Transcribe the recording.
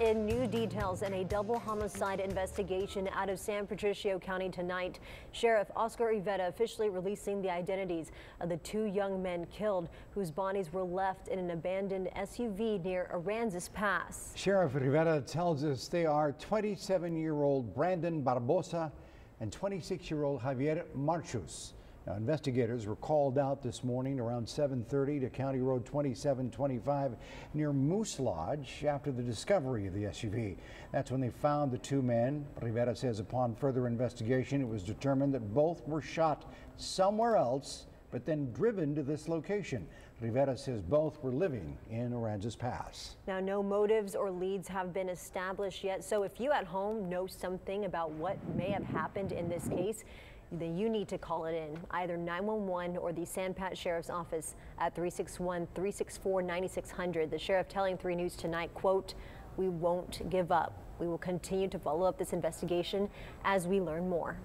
in new details in a double homicide investigation out of San Patricio County tonight. Sheriff Oscar Rivera officially releasing the identities of the two young men killed whose bodies were left in an abandoned SUV near Aransas Pass. Sheriff Rivera tells us they are 27-year-old Brandon Barboza and 26-year-old Xxavier Marcus. Now, investigators were called out this morning around 7:30 to County Road 2725 near Moose Lodge after the discovery of the SUV. That's when they found the two men. Rivera says upon further investigation, it was determined that both were shot somewhere else but then driven to this location. Rivera says both were living in Aransas Pass. Now, no motives or leads have been established yet. So if you at home know something about what may have happened in this case, then you need to call it in, either 911 or the San Pat Sheriff's Office at 361-364-9600. The sheriff telling 3 News tonight, quote, we won't give up. We will continue to follow up this investigation as we learn more.